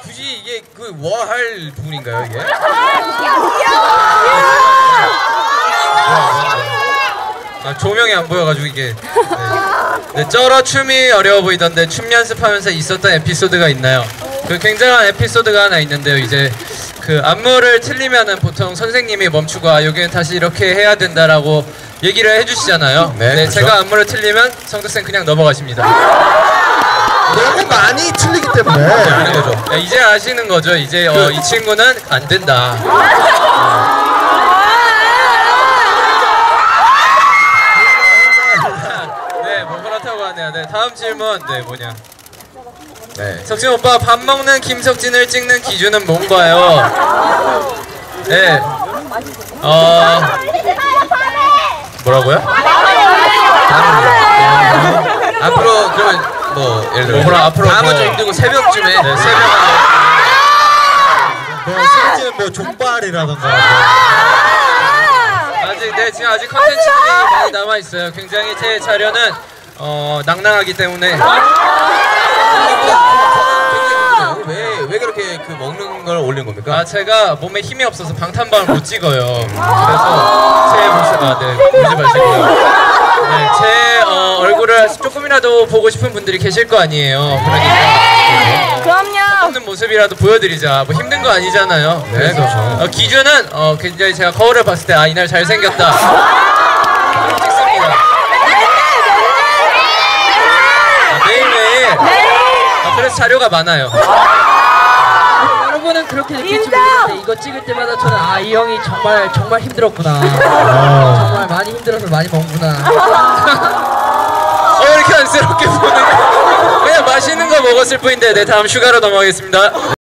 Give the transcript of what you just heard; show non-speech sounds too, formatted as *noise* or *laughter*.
굳이 이게 그 워할 부분인가요 이게? 아, 아, 조명이 안 보여가지고 이게 네. 네, 쩔어 춤이 어려워 보이던데 춤 연습하면서 있었던 에피소드가 있나요? 그 굉장한 에피소드가 하나 있는데요 이제 그 안무를 틀리면은 보통 선생님이 멈추고 아 여기는 다시 이렇게 해야 된다라고 얘기를 해주시잖아요 네, 네 그렇죠. 제가 안무를 틀리면 성덕쌤 그냥 넘어가십니다 아. 너무 많이 네, 이제 아시는 거죠. 이제 어, 이 친구는 안 된다. 네, 뭐 그렇다고 하네요. 네, 다음 질문. 네, 뭐냐? 네. 석진 오빠 밥 먹는 김석진을 찍는 기준은 뭔가요? 네. 어 뭐라고요? 앞으로 그러면 뭐 예를 들어 그럼 앞으로 다음은 뭐- 좀 힘들고 새벽쯤에 네, 새벽에 뭐. 실제 뭐 족발이라던가. 아직 네 지금 아직 컨텐츠들이 많이 남아 있어요. 굉장히 제 자료는 어 낭낭하기 때문에. 왜 왜 그렇게 그 먹는 걸 올린 겁니까? 아 제가 몸에 힘이 없어서 방탄방을 못 찍어요. 그래서 제 모습 아네 보지 마시고요. 네, 제 어, 얼굴을 조금이라도 보고 싶은 분들이 계실 거 아니에요. 그러니까 그럼요. 없는 모습이라도 보여드리자. 뭐 힘든 거 아니잖아요. 네, 그래서 그렇죠. 어, 기준은 어, 굉장히 제가 거울을 봤을 때 아 이날 잘 생겼다. 찍습니다. 아, 매일 매일. 아, 그래서 자료가 많아요. 여러분은 그렇게! 모르겠는데 이거 찍을 때마다 저는 아 이 형이 정말 정말 힘들었구나 아. 정말 많이 힘들어서 많이 먹구나 *laughs* 안쓰럽게 보는 그냥 맛있는 거 먹었을 뿐인데 네 다음 슈가로 넘어가겠습니다